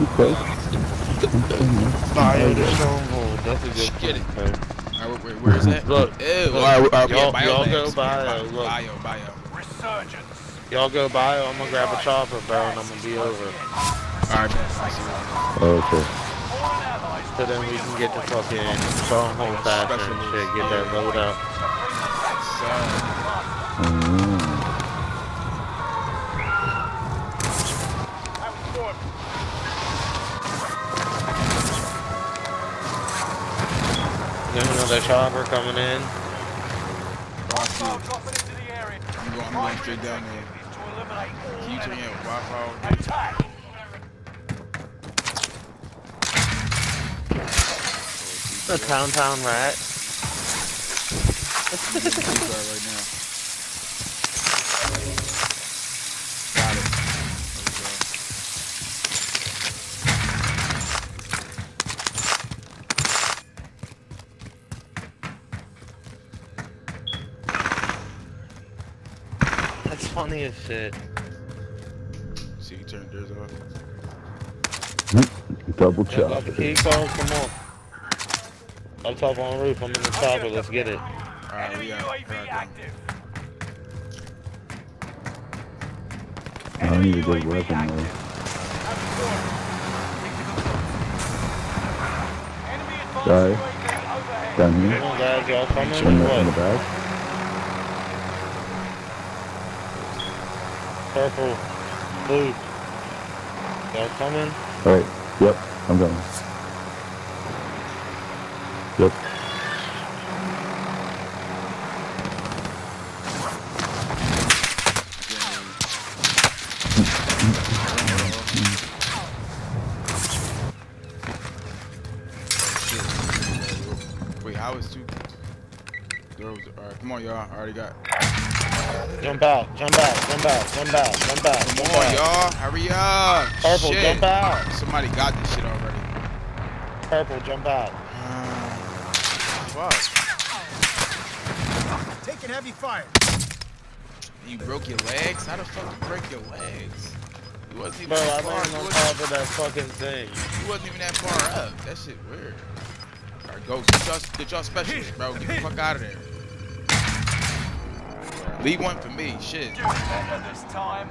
Okay. Fire the stronghold. That's a good it. one. Alright, where, where is that? Look, Ew. Alright, y'all- go bio, Bio, look. Bio, bio. Resurgence. Y'all go by. I'm gonna grab a chopper, bro, and I'm gonna be over. Alright, Okay. So then we can get the fucking stronghold faster and shit. Get that load out. so, Mm. Another chopper coming in. Hostile dropping the area. I'm going, I'm going straight down there. To eliminate all Can you turn enemies. your Wi-Fi. The town town rat. Restart right now. Got it. Okay. That's funny as shit. See, you turned theirs off. Mm-hmm. Double Yeah, got chop. the key card. Come on. Up top on the roof. I'm in the chopper. Let's get it. Alright, we got UAV alright, active. I need a good weapon though. Enemy advanced Guy. UAV overhead. Down Come here. on, guys. Y'all coming In the, in the back. Purple. Blue. Y'all coming? Alright. Yep. I'm going. Yep. Wait, how is two? There was, alright, come on, y'all. I already got. Jump out. Jump out. Jump out. Jump out. Jump out. Come Jump on, out. y'all. Hurry up. Purple. Shit. Jump out. Somebody got this shit already. Purple. Jump out. Um, fuck. Taking heavy fire. You broke your legs? How the fuck you break your legs? You wasn't even Bro, I that far. landed on top of that fucking thing. you wasn't even that far up. That shit weird. Alright, go. Get y'all, get y'all specialist, bro. Get the fuck out of there. Leave one for me. Shit. Do better this time.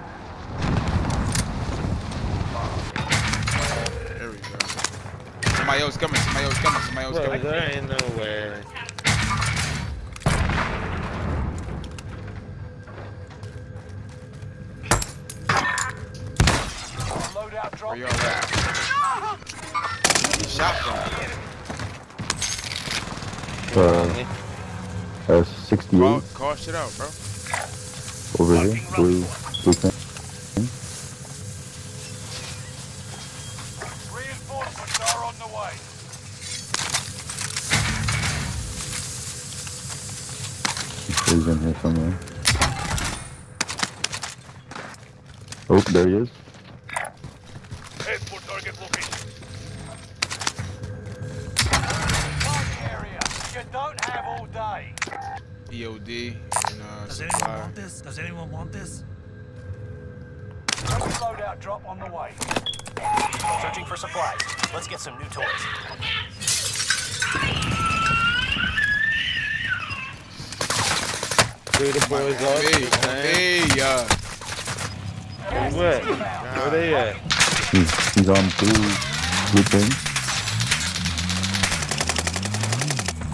There we go. Somebody else coming. Somebody else coming. Somebody else Bro, coming. there ain't no way. Loadout drop. Where y'all at? Shot from. Uh, uh, 68 Call, call shit out, bro. Over here. Blue, blue thing. Reinforcements are on the way. He's in here somewhere. Oh, there he is. Head for target location. Target area. You don't have all day. EOD and uh, Does anyone want this? Does anyone want this? Loadout drop on the way. Searching for supplies. Let's get some new toys. Free the boys up. Hey, you know what I'm saying? hey, uh, Where Where they at? He's, he's on blue, blue thing.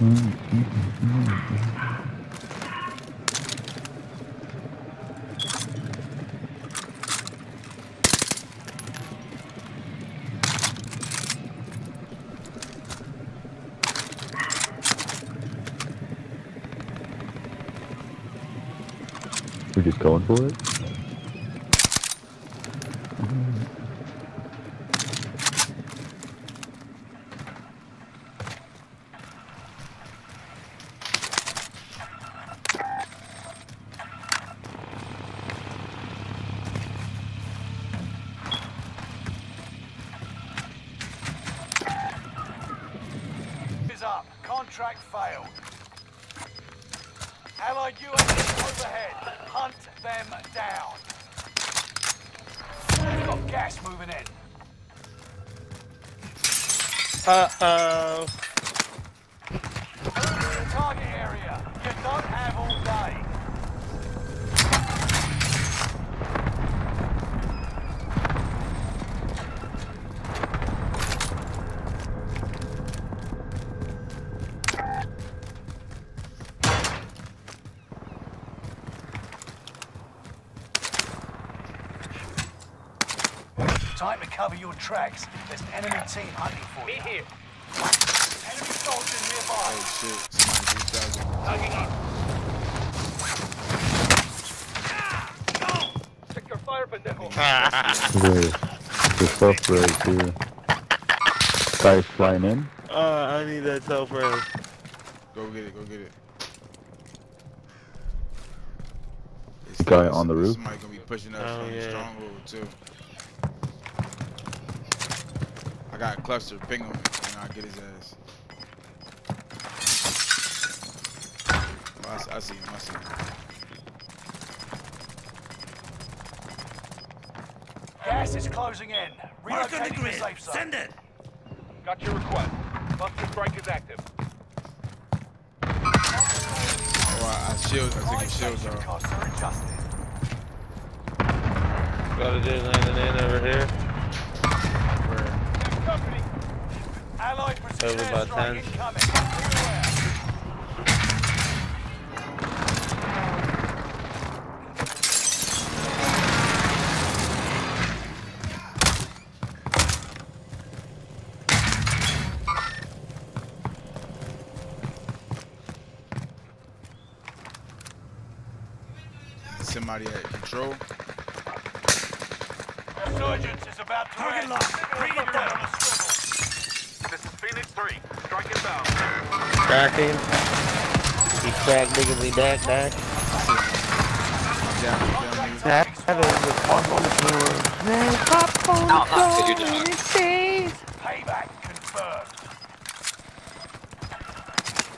We're just going for it. Contract failed. Allied UAV overhead. Hunt them down. We've got gas moving in. Uh-oh. Target area. You don't have tracks. There's an enemy team hunting for you. here. Enemy soldier nearby. Oh shit. Somebody just got Check your fire, pendejo. The, the self res here. Guys flying in. Uh, I need that self res. Go get it, go get it. It's Guy on the roof? Somebody gonna be pushing us Oh, from the yeah. stronghold too. I got a cluster, ping on him, and I'll get his ass. Oh, I, s- I see him, I see him. Gas is closing in. Mark on the Relocating to grid. safe zone. Send it. Got your request. Cluster strike is active. Oh, I, I shield, I High take his shields station off. costs are adjusted. Got a dude landing in over here. Where? Company. Allied precision Over by airstrike 10. incoming. Beware. Somebody at control. Resurgence is about to Target end. Bring it down. on a swivel. This is Phoenix 3. Strike inbound. Cracking. He cracked digging back, back. Down, down, nigga. That is the pop on the floor. Man, pop on the floor. Payback confirmed.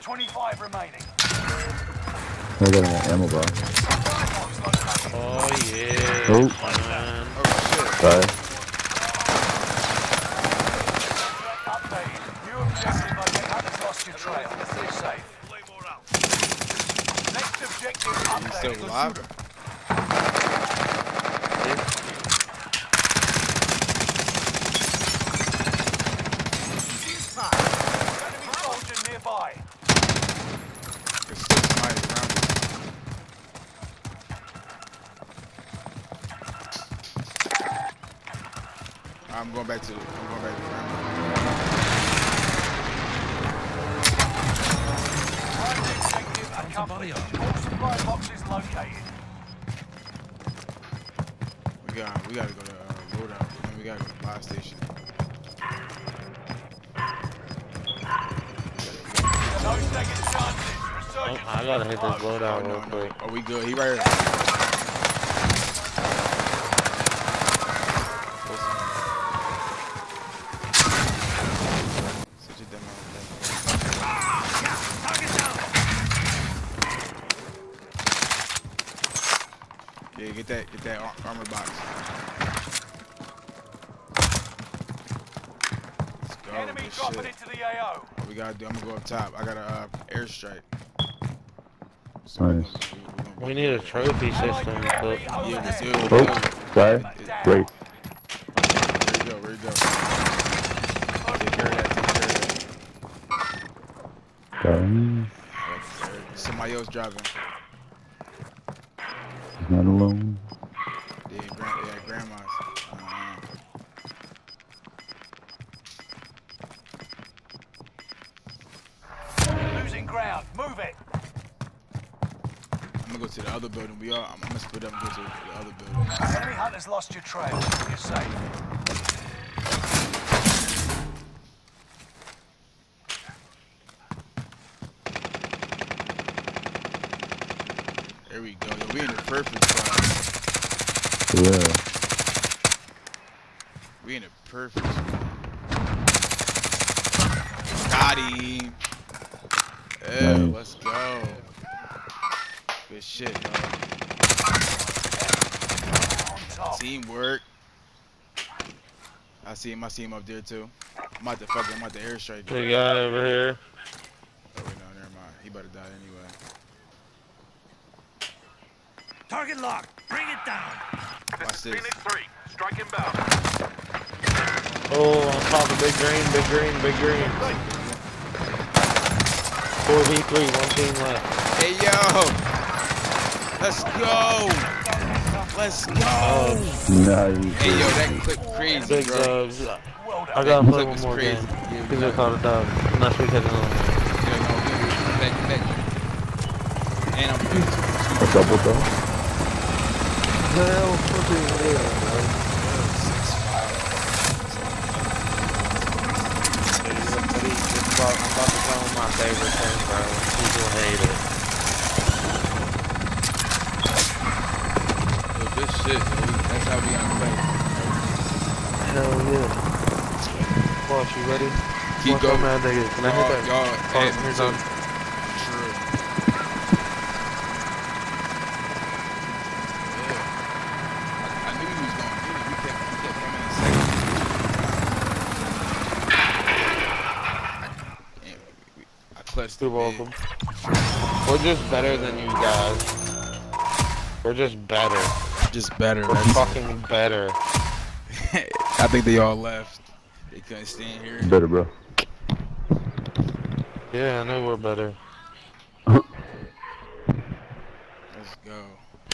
25 remaining. I got an ammo box. Oh, yeah. Oh. man. Oh Guy. Update. I'm going back to I'm going back to the Primary objective somebody accomplished. All supply boxes located. We got we gotta go to uh, loadout. And we gotta go to the buy station. No second chances. Oh, I gotta hit this close. Oh loadout no real no. quick. Oh we good. He right here. Yeah, get that get that armor box. Let's go. Enemy dropping shit. into the AO. What we gotta do? I'm gonna go up top. I got a uh, airstrike. So we Nice. we- we gonna We go need a trophy system, UAV but Yeah, overhead. we do. Oh, we guy. Great. Where you go? Where you go? Take care of that. Take care of Guy. that. Somebody else driving. He's not alone. Yeah, grand, yeah, grandma's. Uh-huh. Losing ground. Move it. I'm gonna go to the other building. We are. I'm, I'm gonna split up and go to the other building. Enemy hunters lost your trail. You're safe. There we go. Yo, we in the perfect spot. Yeah. We in a perfect spot. Got him. Mm. Yeah, Nice. let's go. Good shit, bro. Teamwork. I see him. I see him up there too. I'm about to fuck him. I'm about to airstrike. him. Big guy over here. Oh, wait, no, never mind. He about to die anyway. Target locked. Bring it down. Watch this. Oh, on top of big green, big green, big green. 4v3, one team left. Hey yo! Let's go! Let's go! Nice. Hey yo, that clip crazy, Big bro. dubs. I gotta That play one more crazy. game. Yeah, we Cause they got- called it dub. Unless we take another one. Yeah, no, we- thank you, thank you. And I'm doing two, A double double. Hell, fucking yeah, man. I'm about to tell my favorite thing, bro. People hate it. Yo, good shit. We- That's how we gonna play. Hell yeah. Boss, you ready? Keep Watch going. man, nigga. Can I hit that? Y'all, Oh, add me you're too. done. True. Yeah. I, I knew he was gonna get it. We kept, we kept coming in second. Damn, we- we- I clutched You're the bid. welcome. We're just better than you guys. We're just better. Just better. We're That's it. fucking better. I think they all left. They couldn't stand here. Better, bro. Yeah, I know we're better. Let's go.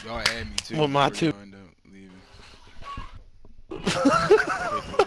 Y'all add me too. Well, my before two-